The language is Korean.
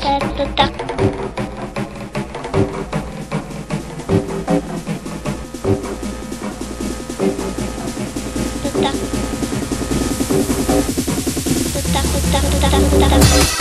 da da da da da